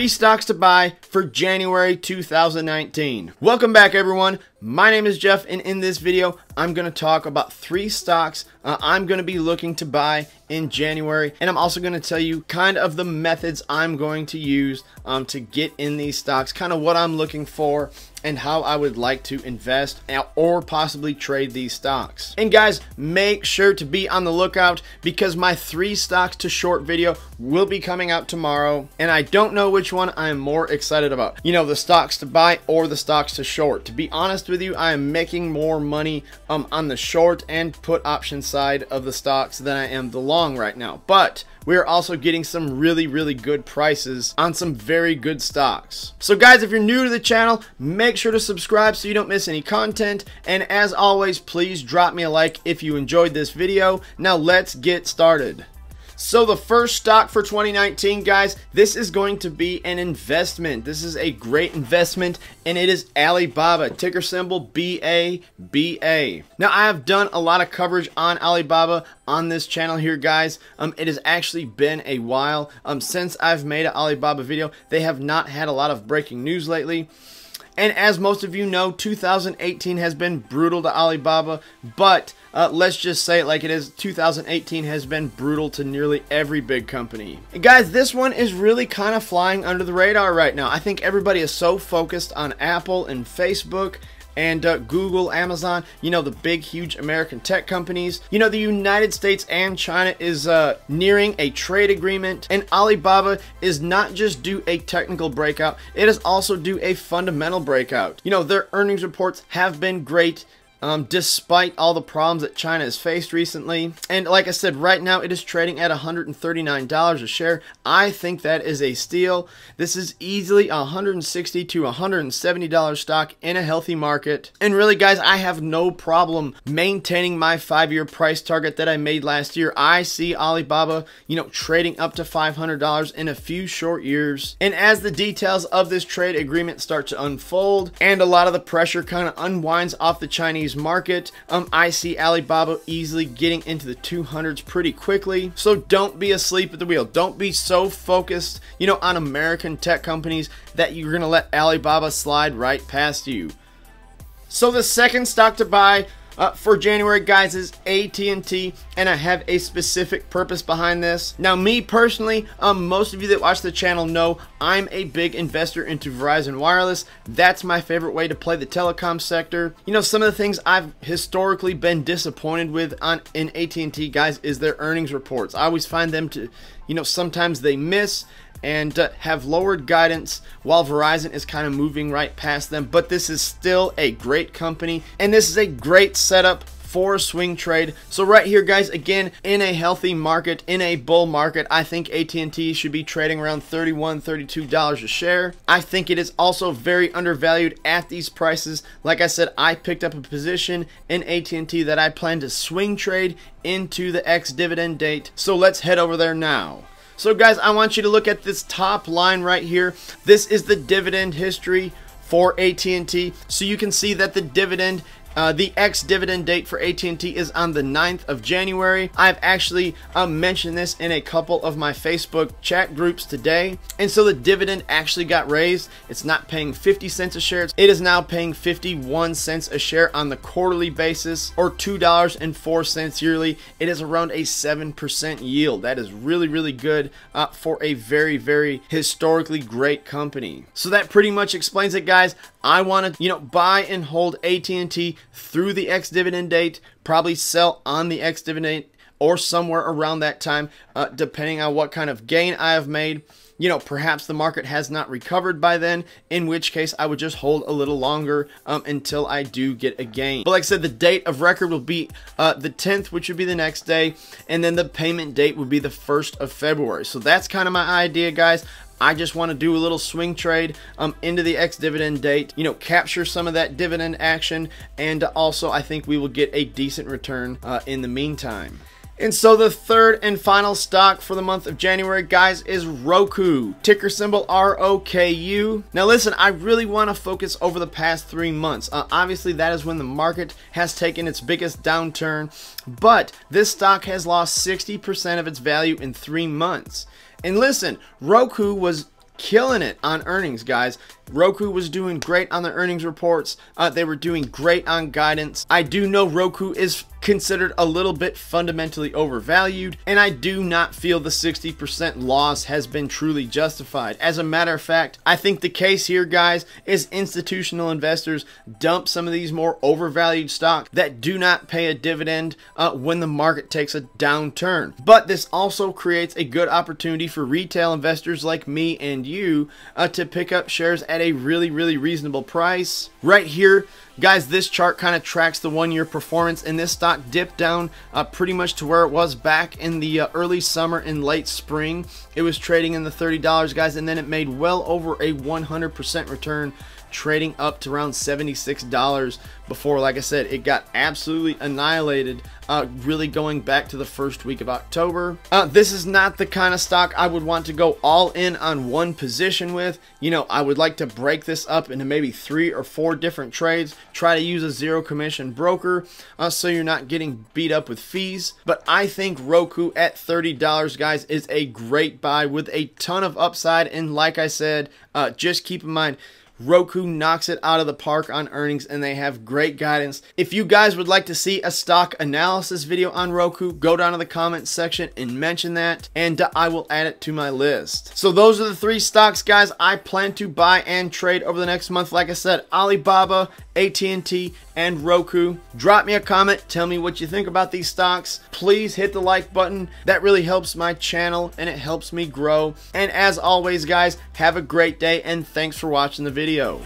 three stocks to buy for January 2019. Welcome back everyone. My name is Jeff and in this video I'm going to talk about three stocks uh, I'm going to be looking to buy in January and I'm also going to tell you kind of the methods I'm going to use um, to get in these stocks, kind of what I'm looking for and how I would like to invest or possibly trade these stocks. And guys, make sure to be on the lookout because my three stocks to short video will be coming out tomorrow and I don't know which one I'm more excited about. You know, the stocks to buy or the stocks to short. To be honest with you, I am making more money um, on the short and put option side of the stocks than I am the long right now. But we are also getting some really, really good prices on some very good stocks. So guys, if you're new to the channel, make sure to subscribe so you don't miss any content. And as always, please drop me a like if you enjoyed this video. Now let's get started. So the first stock for 2019, guys, this is going to be an investment. This is a great investment, and it is Alibaba, ticker symbol BABA. Now, I have done a lot of coverage on Alibaba on this channel here, guys. Um, it has actually been a while um, since I've made an Alibaba video. They have not had a lot of breaking news lately. And as most of you know, 2018 has been brutal to Alibaba, but uh, let's just say it like it is, 2018 has been brutal to nearly every big company. And guys, this one is really kind of flying under the radar right now. I think everybody is so focused on Apple and Facebook and uh, Google, Amazon, you know, the big, huge American tech companies. You know, the United States and China is uh, nearing a trade agreement, and Alibaba is not just due a technical breakout, it is also due a fundamental breakout. You know, their earnings reports have been great um, despite all the problems that China has faced recently. And like I said, right now it is trading at $139 a share. I think that is a steal. This is easily $160 to $170 stock in a healthy market. And really, guys, I have no problem maintaining my five-year price target that I made last year. I see Alibaba, you know, trading up to $500 in a few short years. And as the details of this trade agreement start to unfold and a lot of the pressure kind of unwinds off the Chinese Chinese market. Um, I see Alibaba easily getting into the 200s pretty quickly. So don't be asleep at the wheel. Don't be so focused, you know, on American tech companies that you're going to let Alibaba slide right past you. So the second stock to buy uh, for January, guys, is AT&T, and I have a specific purpose behind this. Now, me personally, um, most of you that watch the channel know I'm a big investor into Verizon Wireless. That's my favorite way to play the telecom sector. You know, some of the things I've historically been disappointed with on in AT&T, guys, is their earnings reports. I always find them to, you know, sometimes they miss and uh, have lowered guidance while Verizon is kind of moving right past them. But this is still a great company and this is a great setup for swing trade. So right here, guys, again, in a healthy market, in a bull market, I think AT&T should be trading around $31, $32 a share. I think it is also very undervalued at these prices. Like I said, I picked up a position in AT&T that I plan to swing trade into the ex-dividend date. So let's head over there now. So guys, I want you to look at this top line right here. This is the dividend history for AT&T. So you can see that the dividend uh, the ex-dividend date for AT&T is on the 9th of January. I've actually uh, mentioned this in a couple of my Facebook chat groups today. And so the dividend actually got raised. It's not paying 50 cents a share. It is now paying 51 cents a share on the quarterly basis or $2.04 yearly. It is around a 7% yield. That is really, really good uh, for a very, very historically great company. So that pretty much explains it, guys. I want to, you know, buy and hold AT&T through the ex-dividend date, probably sell on the ex-dividend or somewhere around that time, uh, depending on what kind of gain I have made. You know, perhaps the market has not recovered by then, in which case I would just hold a little longer um, until I do get a gain. But like I said, the date of record will be uh, the 10th, which would be the next day, and then the payment date would be the 1st of February. So that's kind of my idea, guys. I just want to do a little swing trade um, into the ex-dividend date, you know, capture some of that dividend action, and also I think we will get a decent return uh, in the meantime. And so the third and final stock for the month of January, guys, is Roku. Ticker symbol R-O-K-U. Now listen, I really want to focus over the past three months. Uh, obviously, that is when the market has taken its biggest downturn, but this stock has lost 60% of its value in three months. And listen, Roku was killing it on earnings, guys. Roku was doing great on the earnings reports. Uh, they were doing great on guidance. I do know Roku is considered a little bit fundamentally overvalued, and I do not feel the 60% loss has been truly justified. As a matter of fact, I think the case here, guys, is institutional investors dump some of these more overvalued stocks that do not pay a dividend uh, when the market takes a downturn. But this also creates a good opportunity for retail investors like me and you uh, to pick up shares at a really, really reasonable price. Right here, Guys, this chart kind of tracks the one-year performance, and this stock dipped down uh, pretty much to where it was back in the uh, early summer and late spring. It was trading in the $30, guys, and then it made well over a 100% return trading up to around $76 before, like I said, it got absolutely annihilated, uh, really going back to the first week of October. Uh, this is not the kind of stock I would want to go all in on one position with. You know, I would like to break this up into maybe three or four different trades, try to use a zero commission broker uh, so you're not getting beat up with fees. But I think Roku at $30, guys, is a great buy with a ton of upside. And like I said, uh, just keep in mind, Roku knocks it out of the park on earnings and they have great guidance. If you guys would like to see a stock analysis video on Roku, go down to the comments section and mention that and I will add it to my list. So those are the three stocks guys I plan to buy and trade over the next month. Like I said, Alibaba, AT&T, and Roku. Drop me a comment. Tell me what you think about these stocks. Please hit the like button. That really helps my channel and it helps me grow. And as always, guys, have a great day and thanks for watching the video.